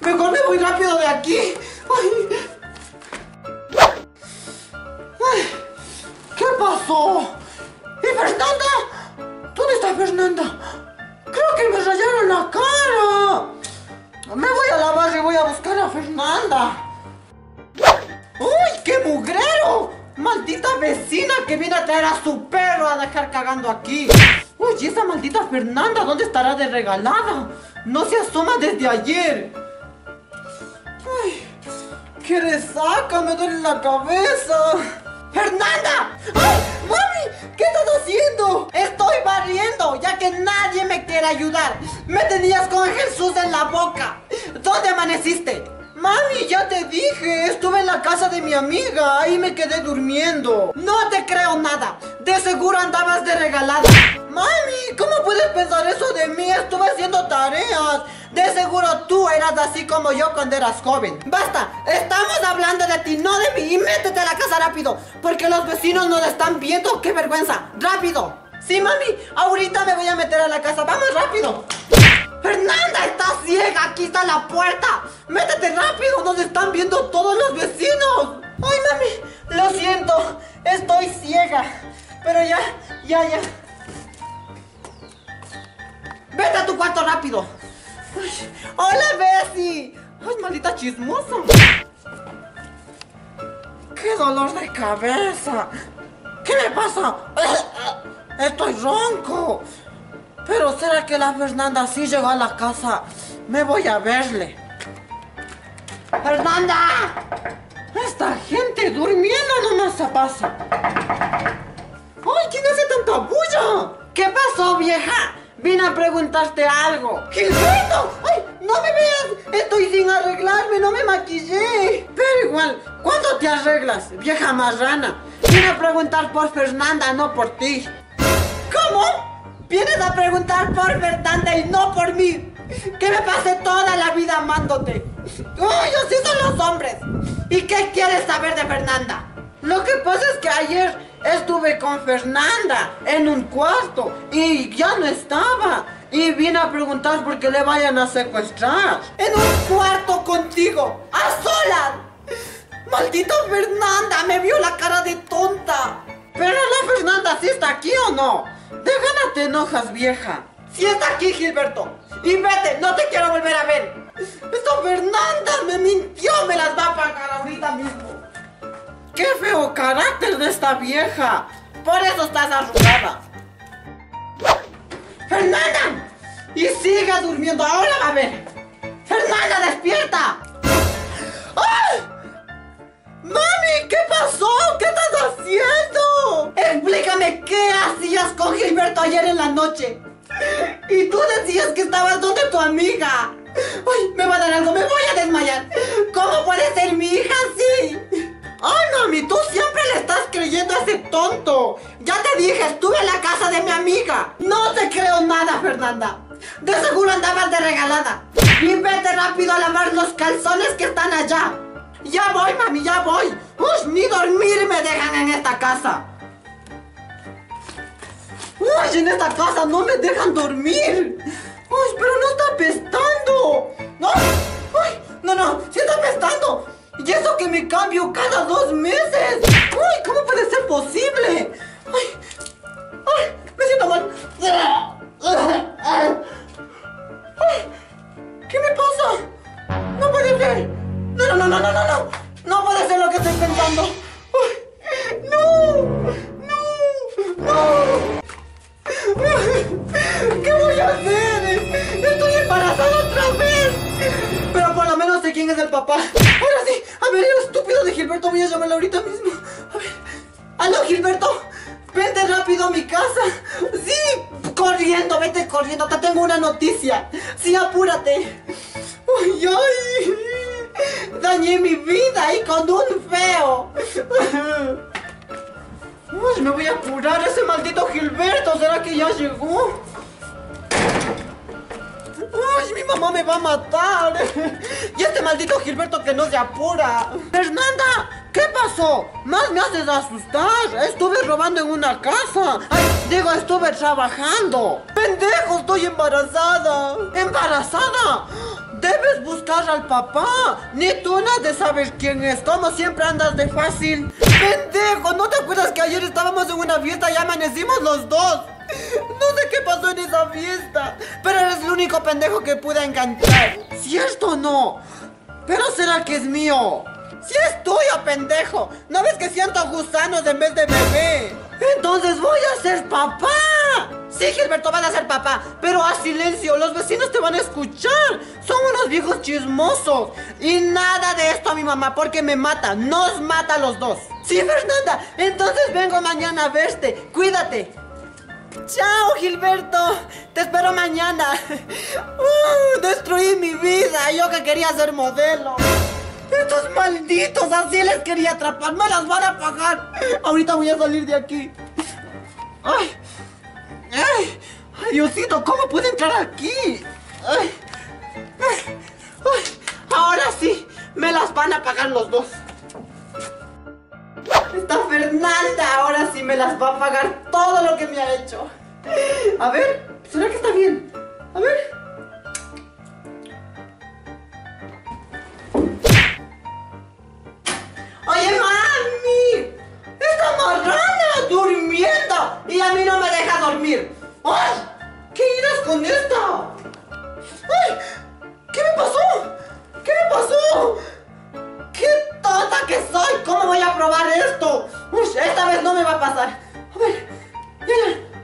Mejor me voy rápido de aquí. Ay. Ay, ¿Qué pasó? ¿Y Fernanda? ¿Dónde está Fernanda? Creo que me rayaron la cara. Me voy a lavar y voy a buscar a Fernanda. ¡Uy, qué mugrero! ¡Maldita vecina que viene a traer a su perro a dejar cagando aquí! ¡Uy, y esa maldita Fernanda! ¿Dónde estará de regalada? No se asoma desde ayer. ¡Ay! ¡Qué resaca! ¡Me duele la cabeza! ¡Fernanda! ¡Ay! ¡Mami! ¿Qué estás haciendo? Estoy barriendo, ya que nadie me quiere ayudar. Me tenías con Jesús en la boca. ¿Dónde amaneciste? Mami, ya te dije, estuve en la casa de mi amiga, ahí me quedé durmiendo. No te creo nada, de seguro andabas de regalada. Mami, ¿cómo puedes pensar eso de mí? Estuve haciendo tareas. De seguro tú eras así como yo cuando eras joven. Basta, estamos hablando de ti, no de mí. Y métete a la casa rápido, porque los vecinos nos están viendo. ¡Qué vergüenza! ¡Rápido! Sí, mami, ahorita me voy a meter a la casa. ¡Vamos rápido! ¡Fernanda, estás ciega! ¡Aquí está la puerta! ¡Métete rápido! ¡Nos están viendo todos los vecinos! ¡Ay, mami! Lo siento, estoy ciega. Pero ya, ya, ya. ¡Vete a tu cuarto rápido! ¡Hola, Bessie! ¡Ay, maldita chismosa! ¡Qué dolor de cabeza! ¿Qué me pasa? ¡Estoy ronco! Pero ¿será que la Fernanda sí llegó a la casa? Me voy a verle. ¡Fernanda! Esta gente durmiendo nomás se pasa. ¡Ay, quién hace tanta bulla! ¿Qué pasó, vieja? Vine a preguntarte algo. ¡Gilberto! ¡Ay, no me veas! Estoy sin arreglarme, no me maquillé. Pero igual, ¿cuándo te arreglas, vieja marrana? Vine a preguntar por Fernanda, no por ti. ¿Cómo? Vienes a preguntar por Fernanda y no por mí. Que me pasé toda la vida amándote. ¡Uy, así son los hombres! ¿Y qué quieres saber de Fernanda? Lo que pasa es que ayer estuve con Fernanda en un cuarto y ya no estaba. Y vine a preguntar por qué le vayan a secuestrar. En un cuarto contigo, a solas. ¡Maldita Fernanda! Me vio la cara de tonta. Pero la Fernanda sí está aquí o no? De gana te enojas, vieja. Sí está aquí, Gilberto. Y vete, no te quiero volver a ver. Esta Fernanda me mintió, me las va a pagar ahorita mismo. ¡Qué feo carácter de esta vieja! Por eso estás arrugada. ¡Fernanda! Y siga durmiendo, ahora va a ver. ¡Fernanda, despierta! ¡Ay! ¡Mami! ¿Qué pasó? ¿Qué estás haciendo? Explícame qué hacías con Gilberto ayer en la noche. Y tú decías que estabas donde tu amiga. Ese tonto. Ya te dije, estuve en la casa de mi amiga. No te creo nada, Fernanda. De seguro andabas de regalada. Y vete rápido a lavar los calzones que están allá. Ya voy, mami, ya voy. Uy, ni dormir me dejan en esta casa. Uy, en esta casa no me dejan dormir. Uy, pero no está apestando. No, uy, no, no, sí está apestando. Y eso que me cambio cada dos meses. Uy, ¿cómo puede ser posible? Ay, ay, me siento mal. Ay, ¿Qué me pasa? No puede ser. No, no, no, no, no, no, no. No puede ser lo que estoy pensando. Ay, no, no, no. ¿Qué voy a hacer? Estoy embarazada otra vez. Pero por lo menos sé quién es el papá. Ahora sí, a ver, el estúpido de Voy a llamarlo ahorita mismo. A ver. ¿Aló, Gilberto? Vente rápido a mi casa. Sí, corriendo, vete corriendo. Te tengo una noticia. Sí, apúrate. Ay, ay. Dañé mi vida y con un feo. Uy, me voy a apurar ese maldito Gilberto. ¿Será que ya llegó? Uy, mi mamá me va a matar. Y este maldito Gilberto que no se apura. Fernanda, ¿qué pasó? Más me haces asustar. Estuve robando en una casa. Ay, digo, estuve trabajando. Pendejo, estoy embarazada. ¿Embarazada? Debes buscar al papá. Ni tú has de saber quién es. Como siempre andas de fácil. Pendejo, ¿no te acuerdas que ayer estábamos en una fiesta y amanecimos los dos? No sé qué pasó en esa fiesta, pero eres el único pendejo que pude enganchar. ¿Cierto o no? Pero será que es mío. Si es tuyo, pendejo. ¿No ves que siento gusanos en vez de bebé? Entonces voy a ser papá. Sí, Gilberto, vas a ser papá. Pero a silencio, los vecinos te van a escuchar. Son unos viejos chismosos. Y nada de esto a mi mamá porque me mata. Nos mata a los dos. Sí, Fernanda. Entonces vengo mañana a verte. Cuídate. Chao, Gilberto. Te espero mañana. Uh, destruí mi vida. Yo que quería ser modelo. Estos malditos, así les quería atrapar. Me las van a pagar. Ahorita voy a salir de aquí. Ay. Ay. Ay, Diosito, ¿cómo puede entrar aquí? Ay. Ahora sí, me las van a pagar los dos. Esta Fernanda ahora sí me las va a pagar todo lo que me ha hecho. A ver, ¿será que está bien? A ver. No me va a pasar. A ver.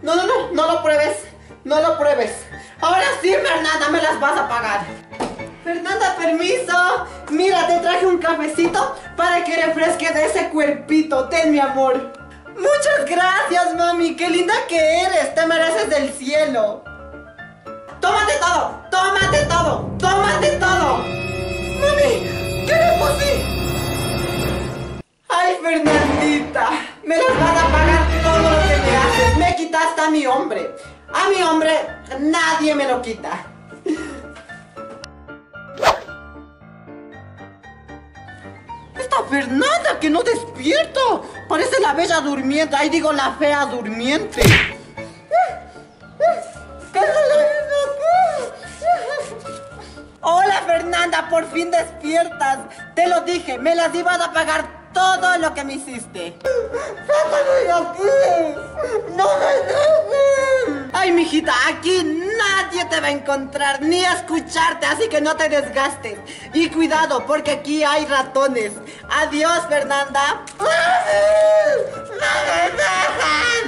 No, no, no, no lo pruebes. No lo pruebes. Ahora sí, Fernanda, me las vas a pagar. Fernanda, permiso. Mira, te traje un cafecito para que refresques ese cuerpito. Ten, mi amor. Muchas gracias, mami. Qué linda que eres. Te mereces del cielo. Tómate todo. Tómate todo. Tómate todo. Mami, ¿qué le puse? Ay, Fernandita. Me las vas a pagar todo lo que me haces. Me quitaste a mi hombre. A mi hombre nadie me lo quita. Esta Fernanda que no despierta. Parece la bella durmiente. Ahí digo la fea durmiente. ¿Qué es Hola Fernanda, por fin despiertas. Te lo dije, me las ibas a pagar todo lo que me hiciste. ¡Sácame de aquí! ¡No me dejes! Ay, mijita, aquí nadie te va a encontrar ni a escucharte, así que no te desgastes. Y cuidado, porque aquí hay ratones. Adiós, Fernanda. ¡No me dejan!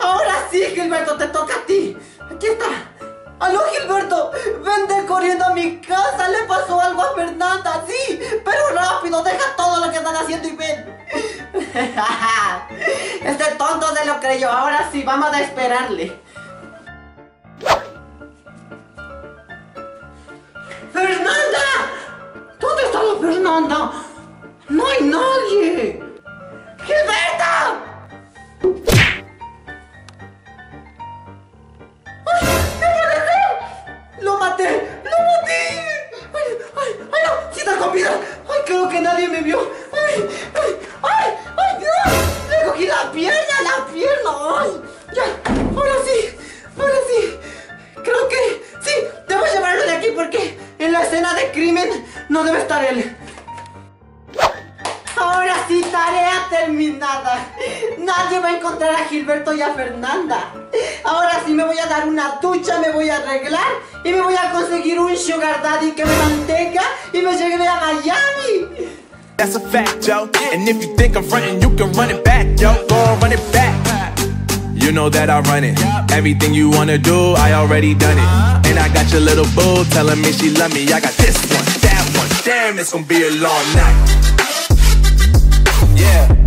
Ahora sí, Gilberto, te toca a ti. Aquí está. ¡Aló, Gilberto! ¡Vende corriendo a mi casa! ¡Le pasó algo a Fernanda! ¡Sí! ¡Pero rápido! ¡Deja todo lo que están haciendo y ven! Este tonto se lo creyó. Ahora sí, vamos a esperarle. ¡Fernanda! ¿Dónde está la Fernanda? ¡No hay nadie! ¡Gilberto! Nadie me vio! ¡Ay, ay, ay! ¡Ay, Dios! ¡Le cogí la pierna, la pierna! ¡Ay! ¡Ya! ¡Ahora sí! ¡Ahora sí! Creo que... ¡Sí! Debo llevarlo de aquí porque en la escena de crimen no debe estar él. Ahora sí, tarea terminada. Nadie va a encontrar a Gilberto y a Fernanda. Ahora sí me voy a dar una ducha, me voy a arreglar y me voy a conseguir un sugar daddy que me mantenga y me lleve a Miami. That's a fact, yo. And if you think I'm frontin', you can run it back, yo. Go on, run it back. You know that I run it. Everything you wanna do, I already done it. And I got your little boo telling me she love me. I got this one, that one. Damn, it's gonna be a long night. Yeah.